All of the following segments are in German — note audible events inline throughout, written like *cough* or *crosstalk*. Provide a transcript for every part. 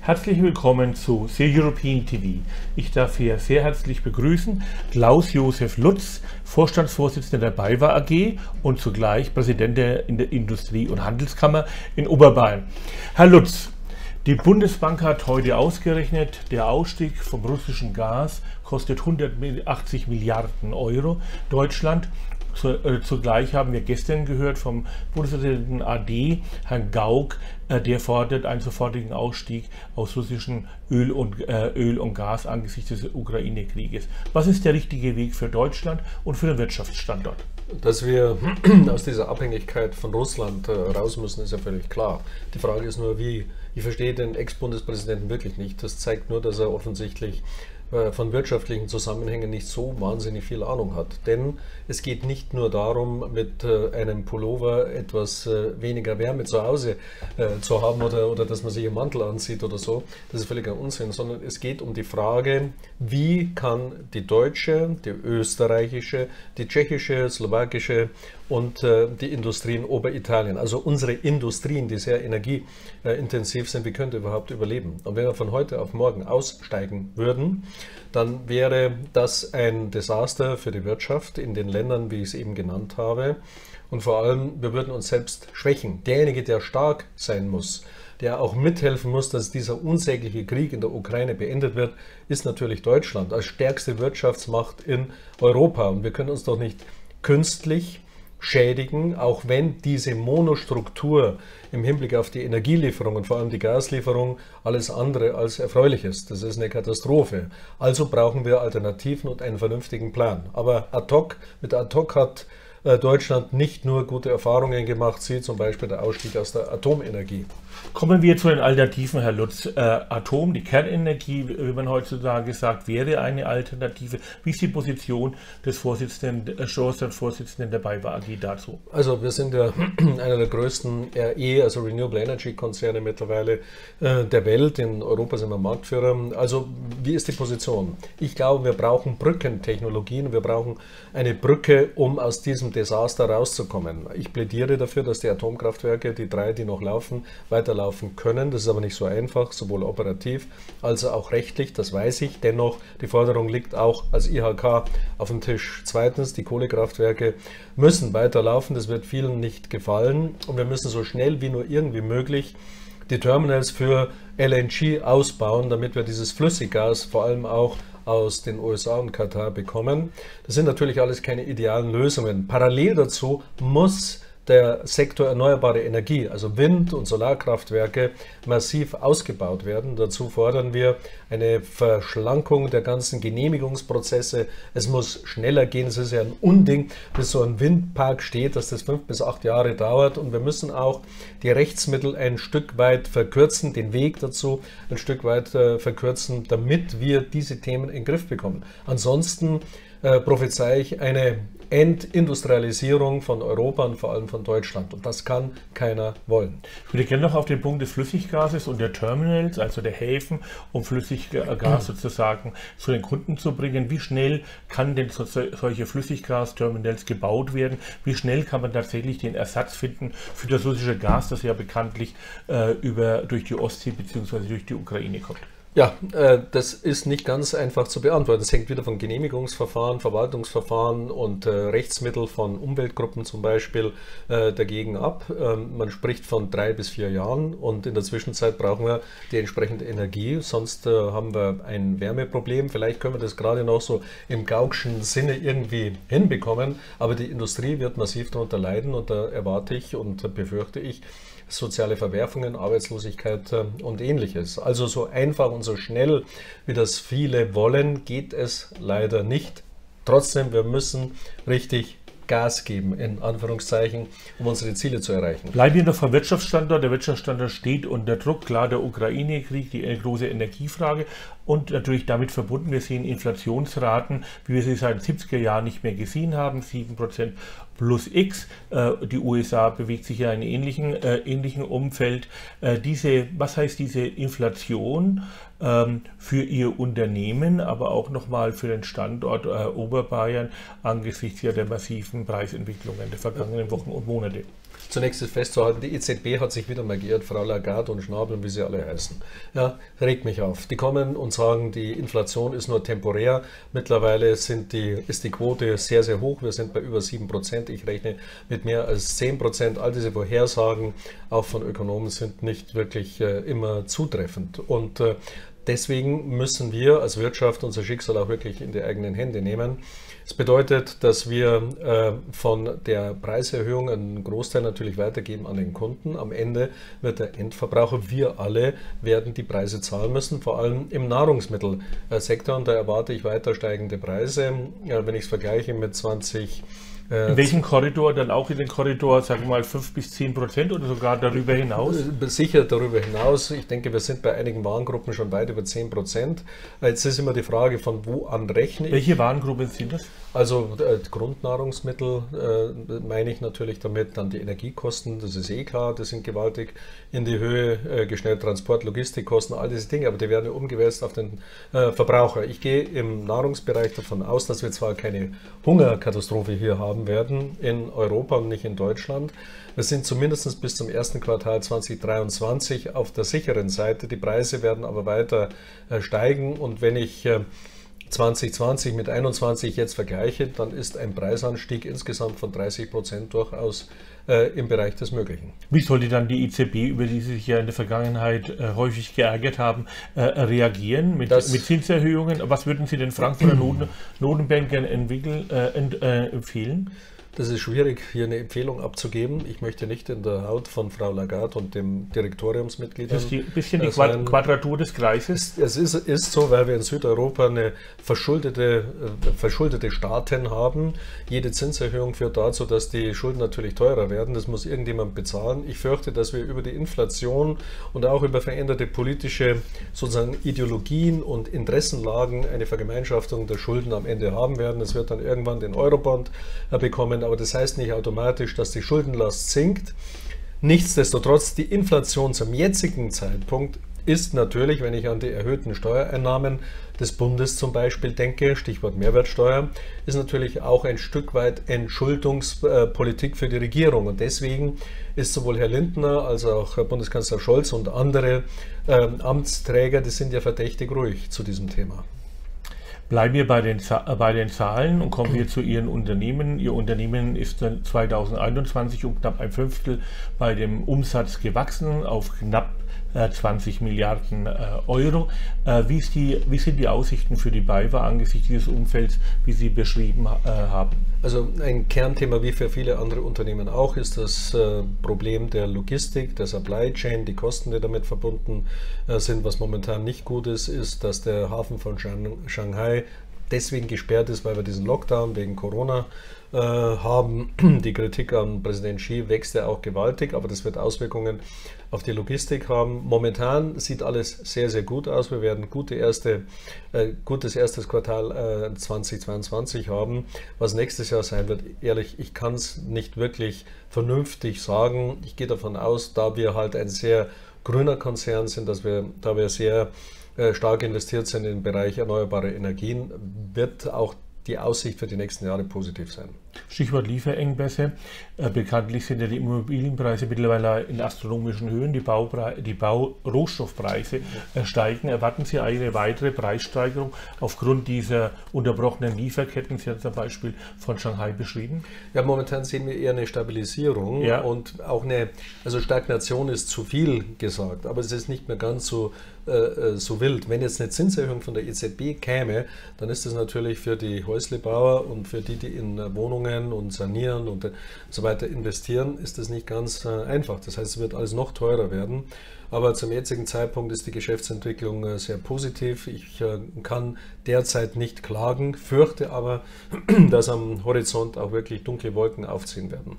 Herzlich willkommen zu Sehr European TV. Ich darf hier sehr herzlich begrüßen Klaus-Josef Lutz, Vorstandsvorsitzender der BayWa AG und zugleich Präsident der Industrie- und Handelskammer in Oberbayern. Herr Lutz, die Bundesbank hat heute ausgerechnet, der Ausstieg vom russischen Gas kostet 180 Milliarden Euro Deutschland zugleich haben wir gestern gehört vom Bundespräsidenten AD, Herrn Gauck, äh, der fordert einen sofortigen Ausstieg aus russischem Öl und, äh, Öl und Gas angesichts des Ukraine-Krieges. Was ist der richtige Weg für Deutschland und für den Wirtschaftsstandort? Dass wir *clears throat* aus dieser Abhängigkeit von Russland raus müssen, ist ja völlig klar. Die Frage ist nur, wie. Ich verstehe den Ex-Bundespräsidenten wirklich nicht. Das zeigt nur, dass er offensichtlich äh, von wirtschaftlichen Zusammenhängen nicht so wahnsinnig viel Ahnung hat. Denn es geht nicht nur darum, mit äh, einem Pullover etwas äh, weniger Wärme zu Hause zu haben oder, oder dass man sich einen Mantel anzieht oder so. Das ist völliger Unsinn, sondern es geht um die Frage, wie kann die deutsche, die österreichische, die tschechische, slowakische und die Industrie in Oberitalien, also unsere Industrien, die sehr energieintensiv sind, wie könnte überhaupt überleben? Und wenn wir von heute auf morgen aussteigen würden, dann wäre das ein Desaster für die Wirtschaft in den Ländern, wie ich es eben genannt habe. Und vor allem, wir würden uns selbst schwächen. Derjenige, der stark sein muss, der auch mithelfen muss, dass dieser unsägliche Krieg in der Ukraine beendet wird, ist natürlich Deutschland als stärkste Wirtschaftsmacht in Europa. Und wir können uns doch nicht künstlich schädigen, auch wenn diese Monostruktur im Hinblick auf die Energielieferung und vor allem die Gaslieferung alles andere als erfreulich ist. Das ist eine Katastrophe. Also brauchen wir Alternativen und einen vernünftigen Plan. Aber ad hoc, mit ad hoc hat Deutschland nicht nur gute Erfahrungen gemacht, sie zum Beispiel der Ausstieg aus der Atomenergie. Kommen wir zu den Alternativen, Herr Lutz. Äh, Atom, die Kernenergie, wie man heutzutage sagt, wäre eine Alternative. Wie ist die Position des Vorsitzenden, äh, Vorsitzenden der BayWa AG dazu? Also wir sind ja *clears throat* einer der größten RE, also Renewable Energy Konzerne mittlerweile äh, der Welt. In Europa sind wir Marktführer. Also wie ist die Position? Ich glaube, wir brauchen Brückentechnologien. Wir brauchen eine Brücke, um aus diesem Desaster rauszukommen. Ich plädiere dafür, dass die Atomkraftwerke, die drei, die noch laufen, weiterlaufen können. Das ist aber nicht so einfach, sowohl operativ als auch rechtlich, das weiß ich. Dennoch, die Forderung liegt auch als IHK auf dem Tisch. Zweitens, die Kohlekraftwerke müssen weiterlaufen. Das wird vielen nicht gefallen. Und wir müssen so schnell wie nur irgendwie möglich die Terminals für LNG ausbauen, damit wir dieses Flüssiggas vor allem auch aus den USA und Katar bekommen. Das sind natürlich alles keine idealen Lösungen. Parallel dazu muss der Sektor erneuerbare Energie, also Wind- und Solarkraftwerke, massiv ausgebaut werden. Dazu fordern wir eine Verschlankung der ganzen Genehmigungsprozesse. Es muss schneller gehen. Es ist ja ein Unding, bis so ein Windpark steht, dass das fünf bis acht Jahre dauert. Und wir müssen auch die Rechtsmittel ein Stück weit verkürzen, den Weg dazu ein Stück weit äh, verkürzen, damit wir diese Themen in den Griff bekommen. Ansonsten äh, prophezei ich eine Entindustrialisierung von Europa und vor allem von Deutschland. Und das kann keiner wollen. Ich würde gerne noch auf den Punkt des Flüssiggases und der Terminals, also der Häfen, um Flüssiggas sozusagen zu den Kunden zu bringen. Wie schnell kann denn so, solche Flüssiggasterminals gebaut werden? Wie schnell kann man tatsächlich den Ersatz finden für das russische Gas, das ja bekanntlich äh, über, durch die Ostsee bzw. durch die Ukraine kommt? Ja, äh, das ist nicht ganz einfach zu beantworten. Das hängt wieder von Genehmigungsverfahren, Verwaltungsverfahren und äh, Rechtsmittel von Umweltgruppen zum Beispiel äh, dagegen ab. Ähm, man spricht von drei bis vier Jahren und in der Zwischenzeit brauchen wir die entsprechende Energie, sonst haben wir ein Wärmeproblem. Vielleicht können wir das gerade noch so im gaukschen Sinne irgendwie hinbekommen, aber die Industrie wird massiv darunter leiden und da erwarte ich und befürchte ich, soziale Verwerfungen, Arbeitslosigkeit äh, und ähnliches. Also so einfach und so schnell, wie das viele wollen, geht es leider nicht. Trotzdem, wir müssen richtig Gas geben, in Anführungszeichen, um unsere Ziele zu erreichen. Bleiben wir noch vom Wirtschaftsstandort. Der Wirtschaftsstandort steht unter Druck. Klar, der Ukraine-Krieg, die große Energiefrage und natürlich damit verbunden, wir sehen Inflationsraten, wie wir sie seit den 70er Jahren nicht mehr gesehen haben, 7% plus X. Äh, die USA bewegt sich ja in einem ähnlichen, äh, ähnlichen Umfeld. Äh, diese, was heißt diese Inflation ähm, für Ihr Unternehmen, aber auch nochmal für den Standort Oberbayern angesichts ja der massiven Preisentwicklungen der vergangenen Wochen und Monate? Zunächst ist festzuhalten, die EZB hat sich wieder mal geirrt, Frau Lagarde und Schnabel, wie sie alle heißen. Ja, regt mich auf. Die kommen und sagen, die Inflation ist nur temporär. Mittlerweile sind die, ist die Quote sehr, sehr hoch. Wir sind bei über 7 Prozent. Ich rechne mit mehr als 10 Prozent. All diese Vorhersagen, auch von Ökonomen, sind nicht wirklich äh, immer zutreffend. Und äh, deswegen müssen wir als Wirtschaft unser Schicksal auch wirklich in die eigenen Hände nehmen. Das bedeutet, dass wir äh, von der Preiserhöhung einen Großteil natürlich weitergeben an den Kunden. Am Ende wird der Endverbraucher, wir alle, werden die Preise zahlen müssen, vor allem im Nahrungsmittelsektor. Und da erwarte ich weiter steigende Preise. Ja, wenn ich es vergleiche mit 20 äh, in welchem Korridor? Dann auch in den Korridor, sagen wir mal, 5 bis 10 Prozent oder sogar darüber hinaus? Äh, sicher darüber hinaus. Ich denke, wir sind bei einigen Warengruppen schon weit über 10 Prozent. Jetzt ist immer die Frage, von wo an rechne ich. Welche Warengruppen sind das? Also äh, Grundnahrungsmittel äh, meine ich natürlich damit, dann die Energiekosten, das ist eh klar, die sind gewaltig in die Höhe äh, geschnellt, Transport, Logistikkosten, all diese Dinge, aber die werden umgewälzt auf den äh, Verbraucher. Ich gehe im Nahrungsbereich davon aus, dass wir zwar keine Hungerkatastrophe hier haben werden in Europa und nicht in Deutschland. Wir sind zumindest bis zum ersten Quartal 2023 auf der sicheren Seite. Die Preise werden aber weiter äh, steigen und wenn ich äh, 2020 mit 21 jetzt vergleiche, dann ist ein Preisanstieg insgesamt von 30 Prozent durchaus äh, im Bereich des Möglichen. Wie sollte dann die EZB, über die Sie sich ja in der Vergangenheit äh, häufig geärgert haben, äh, reagieren mit, mit, Zinserhöhungen? Was würden Sie den Frankfurter *clears throat* Noten, Notenbankern entwickeln, äh, äh, empfehlen? Das ist schwierig, hier eine Empfehlung abzugeben. Ich möchte nicht in der Haut von Frau Lagarde und dem Direktoriumsmitglied. Das ist ein bisschen die sein. Quadratur des Kreises. Es ist, ist, so, weil wir in Südeuropa eine verschuldete, äh, verschuldete Staaten haben. Jede Zinserhöhung führt dazu, dass die Schulden natürlich teurer werden. Das muss irgendjemand bezahlen. Ich fürchte, dass wir über die Inflation und auch über veränderte politische sozusagen Ideologien und Interessenlagen eine Vergemeinschaftung der Schulden am Ende haben werden. Es wird dann irgendwann den Eurobond äh, bekommen aber das heißt nicht automatisch, dass die Schuldenlast sinkt. Nichtsdestotrotz, die Inflation zum jetzigen Zeitpunkt ist natürlich, wenn ich an die erhöhten Steuereinnahmen des Bundes zum Beispiel denke, Stichwort Mehrwertsteuer, ist natürlich auch ein Stück weit Entschuldungspolitik für die Regierung. Und deswegen ist sowohl Herr Lindner als auch Herr Bundeskanzler Scholz und andere äh, Amtsträger, die sind ja verdächtig ruhig zu diesem Thema. Bleiben wir bei den, bei den Zahlen und kommen wir zu Ihren Unternehmen. Ihr Unternehmen ist 2021 um knapp ein Fünftel bei dem Umsatz gewachsen auf knapp 20 äh, Milliarden äh, Euro. Äh, wie, die, wie, sind die Aussichten für die BayWa angesichts dieses Umfelds, wie Sie beschrieben haben? Also ein Kernthema wie für viele andere Unternehmen auch ist das Problem der Logistik, der Supply Chain, die Kosten, die damit verbunden sind. Was momentan nicht gut ist, ist, dass der Hafen von Shanghai deswegen gesperrt ist, weil wir diesen Lockdown wegen Corona äh, haben. *clears throat* Die Kritik an Präsident Xi wächst ja auch gewaltig, aber das wird Auswirkungen auf die Logistik haben. Momentan sieht alles sehr, sehr gut aus. Wir werden gute erste, äh, gutes erstes Quartal äh, 2022 haben. Was nächstes Jahr sein wird, ehrlich, ich kann es nicht wirklich vernünftig sagen. Ich gehe davon aus, da wir halt ein sehr grüner Konzern sind, dass wir, da wir sehr stark investiert sind im Bereich erneuerbare Energien, wird auch die Aussicht für die nächsten Jahre positiv sein. Stichwort Lieferengpässe. Äh, bekanntlich sind ja die Immobilienpreise mittlerweile in astronomischen Höhen. Die, Bauprei die Baurohstoffpreise äh, steigen. Erwarten Sie eine weitere Preissteigerung aufgrund dieser unterbrochenen Lieferketten? Sie haben zum Beispiel von Shanghai beschrieben. Ja, momentan sehen wir eher eine Stabilisierung ja. und auch eine, also Stagnation ist zu viel gesagt, aber es ist nicht mehr ganz so äh so wild. Wenn jetzt eine Zinserhöhung von der EZB käme, dann ist das natürlich für die Häuslebauer und für die, die in Wohnungen Sanierungen und Sanieren und so weiter investieren, ist das nicht ganz äh, einfach. Das heißt, es wird alles noch teurer werden. Aber zum jetzigen Zeitpunkt ist die Geschäftsentwicklung äh, sehr positiv. Ich äh, kann derzeit nicht klagen, fürchte aber, *clears throat* dass am Horizont auch wirklich dunkle Wolken aufziehen werden.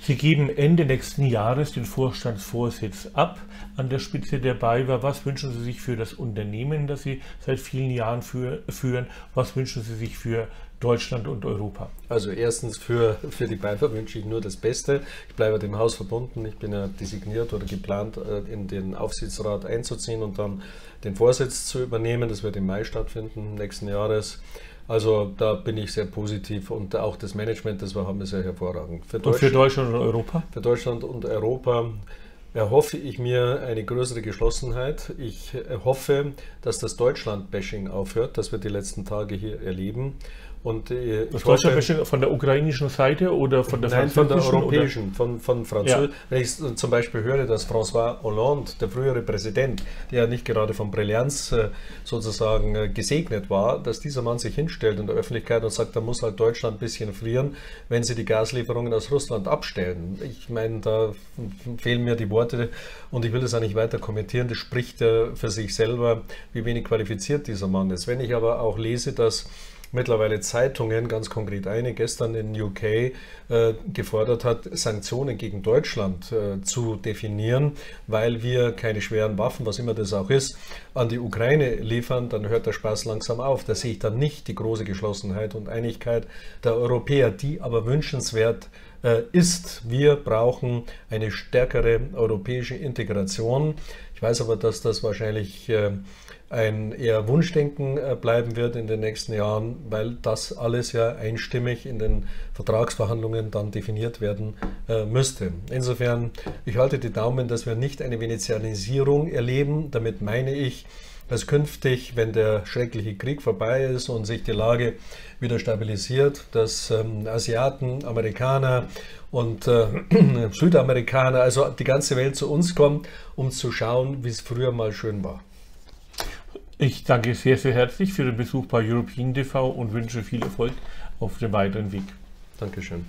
Sie geben Ende nächsten Jahres den Vorstandsvorsitz ab an der Spitze der BayWa. Was wünschen Sie sich für das Unternehmen, das Sie seit vielen Jahren für, führen? Was wünschen Sie sich für Deutschland und Europa? Also erstens für, für die BayWa wünsche ich nur das Beste. Ich bleibe dem Haus verbunden. Ich bin ja designiert oder geplant, äh, in den Aufsichtsrat einzuziehen und dann den Vorsitz zu übernehmen. Das wird im Mai stattfinden nächsten Jahres. Also da bin ich sehr positiv und auch das Management, das wir haben, ist sehr hervorragend. Für und für Deutschland und Europa? Für Deutschland und Europa erhoffe ich mir eine größere Geschlossenheit. Ich hoffe, dass das Deutschland-Bashing aufhört, das wir die letzten Tage hier erleben. Und, äh, das Deutschland von der ukrainischen Seite oder von der Nein, von der europäischen, oder? von, von Französisch. Ja. Wenn ich zum Beispiel höre, dass François Hollande, der frühere Präsident, der ja nicht gerade von Brillanz äh, sozusagen äh, gesegnet war, dass dieser Mann sich hinstellt in der Öffentlichkeit und sagt, da muss halt Deutschland ein bisschen frieren, wenn sie die Gaslieferungen aus Russland abstellen. Ich meine, da fehlen mir die Worte und ich will das auch nicht weiter kommentieren. Das spricht ja für sich selber, wie wenig qualifiziert dieser Mann ist. Wenn ich aber auch lese, dass mittlerweile Zeitungen, ganz konkret eine gestern in UK, äh, gefordert hat, Sanktionen gegen Deutschland äh, zu definieren, weil wir keine schweren Waffen, was immer das auch ist, an die Ukraine liefern, dann hört der Spaß langsam auf. Da sehe ich dann nicht die große Geschlossenheit und Einigkeit der Europäer, die aber wünschenswert äh, ist. Wir brauchen eine stärkere europäische Integration. Ich weiß aber, dass das wahrscheinlich äh, ein eher Wunschdenken äh, bleiben wird in den nächsten Jahren, weil das alles ja einstimmig in den Vertragsverhandlungen dann definiert werden äh, müsste. Insofern, ich halte die Daumen, dass wir nicht eine Venezianisierung erleben. Damit meine ich, dass künftig, wenn der schreckliche Krieg vorbei ist und sich die Lage wieder stabilisiert, dass ähm, Asiaten, Amerikaner und äh, *clears throat* Südamerikaner, also die ganze Welt zu uns kommt, um zu schauen, wie es früher mal schön war. Ich danke sehr, sehr herzlich für den Besuch bei European TV und wünsche viel Erfolg auf dem weiteren Weg. Dankeschön.